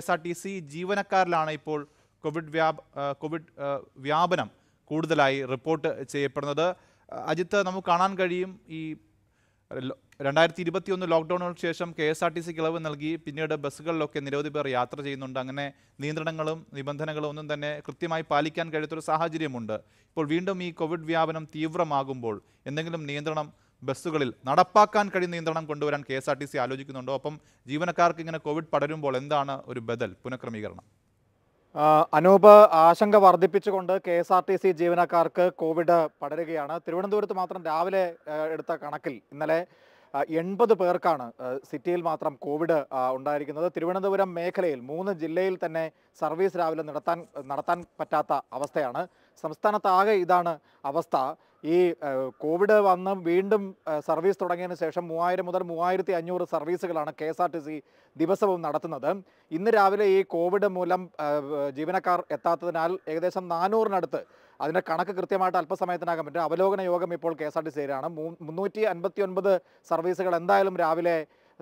S R T C ജീവനക്കാരിലാണ് ഇപ്പോൾ Covid വ്യാപ Covid വ്യാപനം കൂടുതലായി റിപ്പോർട്ട് ചെയ്യപ്പെടുന്നത്. അജിത്ത് നമുക്ക് കാണാൻ കഴിയും ഈ രണ്ടായിരത്തി ഇരുപത്തി ഒന്ന് ലോക്ക്ഡൗണിന് ശേഷം കെ എസ് ആർ ടി സിക്ക് ഇളവ് നൽകി. പിന്നീട് ബസ്സുകളിലൊക്കെ നിരവധി പേർ യാത്ര ചെയ്യുന്നുണ്ട്. അങ്ങനെ നിയന്ത്രണങ്ങളും നിബന്ധനകളും ഒന്നും തന്നെ കൃത്യമായി പാലിക്കാൻ കഴിയാത്തൊരു സാഹചര്യമുണ്ട്. ഇപ്പോൾ വീണ്ടും ഈ കോവിഡ് വ്യാപനം തീവ്രമാകുമ്പോൾ എന്തെങ്കിലും നിയന്ത്രണം ബസ്സുകളിൽ നടപ്പാക്കാൻ കഴിയുന്ന നിയന്ത്രണം കൊണ്ടുവരാൻ K S R T C ആലോചിക്കുന്നുണ്ടോ. അപ്പം ജീവനക്കാർക്ക് ഇങ്ങനെ കോവിഡ് പടരുമ്പോൾ എന്താണ് ഒരു ബദൽ പുനഃക്രമീകരണം? അനൂപ് ആശങ്ക വർദ്ധിപ്പിച്ചുകൊണ്ട് K S R T C ജീവനക്കാർക്ക് കോവിഡ് പടരുകയാണ്. തിരുവനന്തപുരത്ത് മാത്രം രാവിലെ എടുത്ത കണക്കിൽ ഇന്നലെ എൺപത് പേർക്കാണ് സിറ്റിയിൽ മാത്രം കോവിഡ് ഉണ്ടായിരിക്കുന്നത്. തിരുവനന്തപുരം മേഖലയിൽ മൂന്ന് ജില്ലയിൽ തന്നെ സർവീസ് രാവിലെ നടത്താൻ നടത്താൻ പറ്റാത്ത അവസ്ഥയാണ്. സംസ്ഥാനത്താകെ ഇതാണ് അവസ്ഥ. ഈ കോവിഡ് വന്ന് വീണ്ടും സർവീസ് തുടങ്ങിയതിന് ശേഷം മൂവായിരം മുതൽ മൂവായിരത്തി അഞ്ഞൂറ് സർവീസുകളാണ് K S R T C ദിവസവും നടത്തുന്നത്. ഇന്ന് രാവിലെ ഈ കോവിഡ് മൂലം ജീവനക്കാർ എത്താത്തതിനാൽ ഏകദേശം നാനൂറിനടുത്ത് അതിന്റെ കണക്ക് കൃത്യമായിട്ട് അല്പസമയത്തിനകം പറ്റും. അവലോകന യോഗം ഇപ്പോൾ കെ എസ് ആർ ടി സിയിലാണ് മുന്നൂറ്റി അൻപത്തി ഒൻപത് സർവീസുകൾ എന്തായാലും രാവിലെ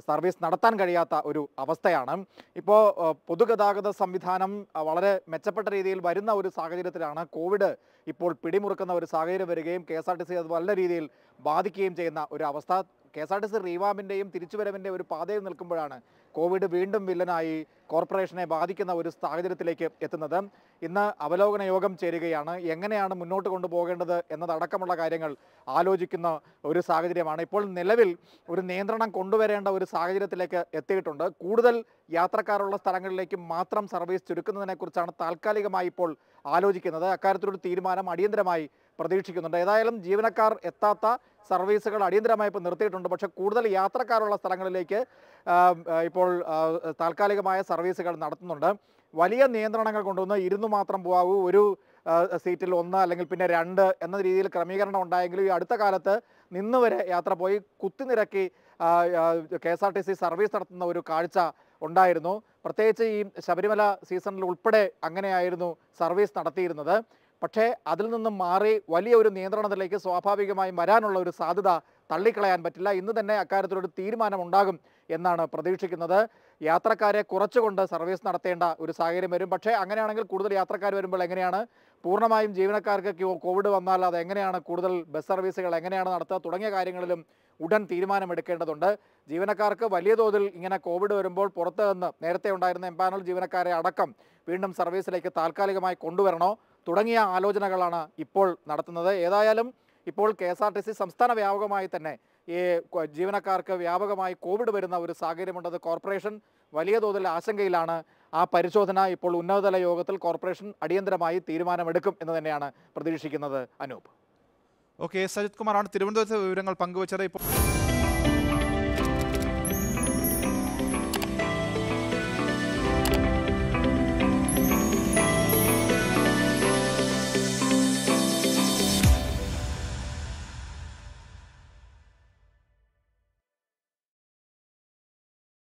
സർവീസ് നടത്താൻ കഴിയാത്ത ഒരു അവസ്ഥയാണ്. ഇപ്പോൾ പൊതുഗതാഗത സംവിധാനം വളരെ മെച്ചപ്പെട്ട രീതിയിൽ വരുന്ന ഒരു സാഹചര്യത്തിലാണ് കോവിഡ് ഇപ്പോൾ പിടിമുറുക്കുന്ന ഒരു സാഹചര്യം വരികയും K S R T C അത് നല്ല രീതിയിൽ ബാധിക്കുകയും ചെയ്യുന്ന ഒരു അവസ്ഥ. K S R T C റീവാമിന്റെയും തിരിച്ചുവരവിന്റെ ഒരു പാതയിൽ നിൽക്കുമ്പോഴാണ് കോവിഡ് വീണ്ടും വില്ലനായി കോർപ്പറേഷനെ ബാധിക്കുന്ന ഒരു സാഹചര്യത്തിലേക്ക് എത്തുന്നത്. ഇന്ന് അവലോകന യോഗം ചേരുകയാണ്. എങ്ങനെയാണ് മുന്നോട്ട് കൊണ്ടുപോകേണ്ടത് എന്നതടക്കമുള്ള കാര്യങ്ങൾ ആലോചിക്കുന്ന ഒരു സാഹചര്യമാണ്. ഇപ്പോൾ നിലവിൽ ഒരു നിയന്ത്രണം കൊണ്ടുവരേണ്ട ഒരു സാഹചര്യത്തിലേക്ക് എത്തിയിട്ടുണ്ട്. കൂടുതൽ യാത്രക്കാരുള്ള സ്ഥലങ്ങളിലേക്ക് മാത്രം സർവീസ് ചുരുക്കുന്നതിനെക്കുറിച്ചാണ് താൽക്കാലികമായി ഇപ്പോൾ ആലോചിക്കുന്നത്. അക്കാര്യത്തിലൊരു തീരുമാനം അടിയന്തരമായി പ്രതീക്ഷിക്കുന്നുണ്ട്. ഏതായാലും ജീവനക്കാർ എത്താത്ത സർവീസുകൾ അടിയന്തരമായി ഇപ്പോൾ നിർത്തിയിട്ടുണ്ട്. പക്ഷേ കൂടുതൽ യാത്രക്കാരുള്ള സ്ഥലങ്ങളിലേക്ക് ആ, താൽക്കാലികമായ സർവീസുകൾ നടത്തുന്നുണ്ട്. വലിയ നിയന്ത്രണങ്ങൾ കൊണ്ടുവന്ന് ഇരുന്ന് മാത്രം പോകാവൂ ഒരു സീറ്റിൽ ഒന്ന് അല്ലെങ്കിൽ പിന്നെ രണ്ട് എന്ന രീതിയിൽ ക്രമീകരണം ഉണ്ടായെങ്കിലും ഈ അടുത്ത കാലത്ത് നിന്ന് വരെ യാത്ര പോയി കുത്തിനിരക്കി K S R T C service നടത്തുന്ന ഒരു കാഴ്ച ഉണ്ടായിരുന്നു. പ്രത്യേകിച്ച് ഈ ശബരിമല സീസണിൽ ഉൾപ്പെടെ അങ്ങനെയായിരുന്നു സർവീസ് നടത്തിയിരുന്നത്. പക്ഷേ അതിൽ നിന്നും മാറി വലിയ ഒരു നിയന്ത്രണത്തിലേക്ക് സ്വാഭാവികമായും വരാനുള്ള ഒരു സാധ്യത തള്ളിക്കളയാൻ പറ്റില്ല. ഇന്ന് തന്നെ അക്കാര്യത്തിലൊരു തീരുമാനം ഉണ്ടാകും എന്നാണ് പ്രതീക്ഷിക്കുന്നത്. യാത്രക്കാരെ കുറച്ചുകൊണ്ട് സർവീസ് നടത്തേണ്ട ഒരു സാഹചര്യം വരും. പക്ഷേ അങ്ങനെയാണെങ്കിൽ കൂടുതൽ യാത്രക്കാർ വരുമ്പോൾ എങ്ങനെയാണ്? പൂർണമായും ജീവനക്കാർക്ക് കോവിഡ് വന്നാൽ അത് എങ്ങനെയാണ്? കൂടുതൽ ബസ് സർവീസുകൾ എങ്ങനെയാണ് നടത്തുക? തുടങ്ങിയ കാര്യങ്ങളിലും ഉടൻ തീരുമാനമെടുക്കേണ്ടതുണ്ട്. ജീവനക്കാർക്ക് വലിയ തോതിൽ ഇങ്ങനെ കോവിഡ് വരുമ്പോൾ പുറത്ത് നിന്ന് നേരത്തെ ഉണ്ടായിരുന്ന എംപാനൽ ജീവനക്കാരെ അടക്കം വീണ്ടും സർവീസിലേക്ക് താൽക്കാലികമായി കൊണ്ടുവരണോ? തുടങ്ങിയ ആലോചനകളാണ് ഇപ്പോൾ നടത്തുന്നത്. ഏതായാലും ഇപ്പോൾ K S R T C സംസ്ഥാന വ്യാപകമായി തന്നെ ഈ ജീവനക്കാർക്ക് വ്യാപകമായി കോവിഡ് വരുന്ന ഒരു സാഹചര്യമുണ്ടത് കോർപ്പറേഷൻ വലിയ തോതിൽ ആശങ്കയിലാണ്. ആ പരിശോധന ഇപ്പോൾ ഉന്നതതല യോഗത്തിൽ കോർപ്പറേഷൻ അടിയന്തരമായി തീരുമാനമെടുക്കും എന്ന് തന്നെയാണ് പ്രതീക്ഷിക്കുന്നത് അനൂപ്. ഓക്കെ സജിത് കുമാറാണ് തിരുവനന്തപുരത്തെ വിവരങ്ങൾ പങ്കുവച്ചത്. ഇപ്പോൾ